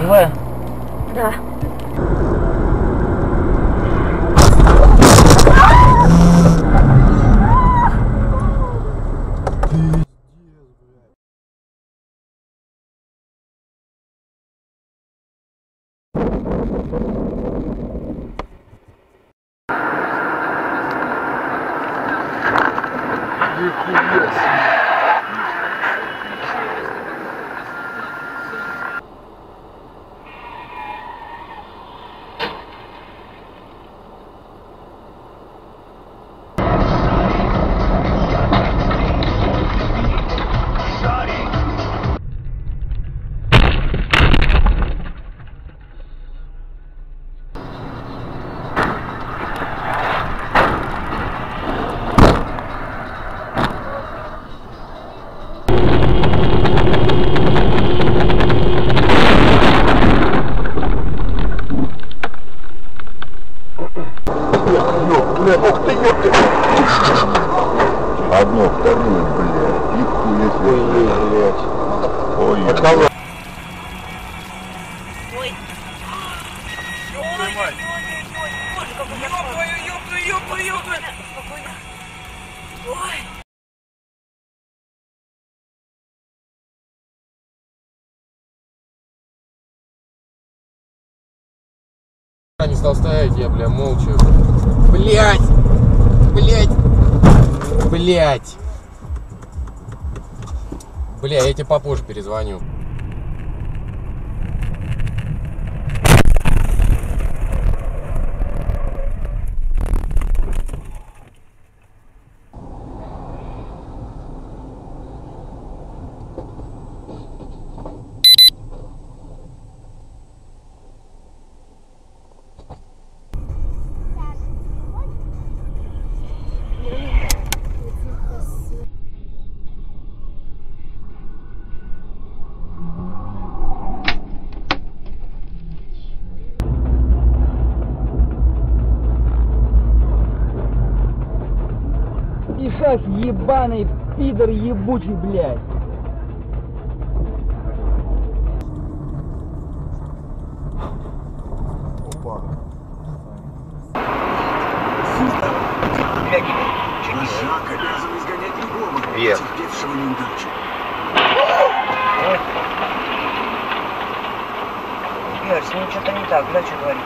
Живая? Да. percorri assim. Одну, вторую, блядь. Нихуя себе, блядь. Ой, От кого? Ой. Ой. Не стал стоять, я, бля, молча. Блять! Блять! Блять! Бля, я тебе попозже перезвоню. Ишак ебаный, пидор ебучий, блядь. Вожак обязан изгонять любого, Вверх. потерпевшего неудачу. Игорь, с ним что-то не так, бля, что говорит?